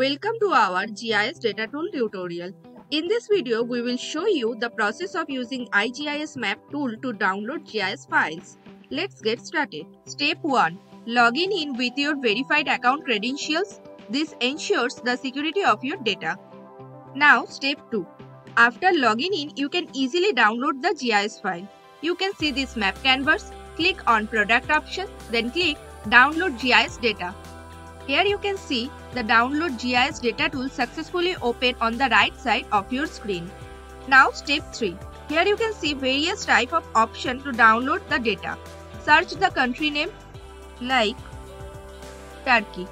Welcome to our GIS data tool tutorial. In this video, we will show you the process of using IGIS map tool to download GIS files. Let's get started. Step 1. Login in with your verified account credentials. This ensures the security of your data. Now, step 2. After logging in, you can easily download the GIS file. You can see this map canvas. Click on product option, then click download GIS data. Here you can see the download GIS data tool successfully open on the right side of your screen. Now step 3. Here you can see various type of option to download the data. Search the country name like Turkey.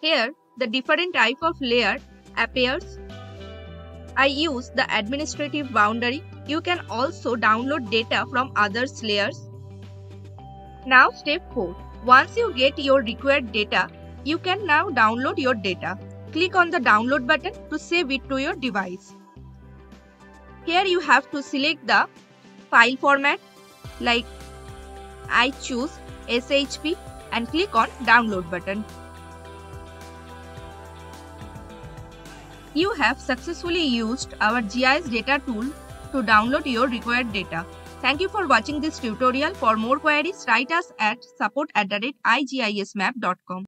Here the different type of layer appears. I use the administrative boundary. You can also download data from others layers now step 4. Once you get your required data, you can now download your data. Click on the download button to save it to your device. Here you have to select the file format like I choose SHP and click on download button. You have successfully used our GIS data tool to download your required data. Thank you for watching this tutorial. For more queries, write us at support at igismap.com.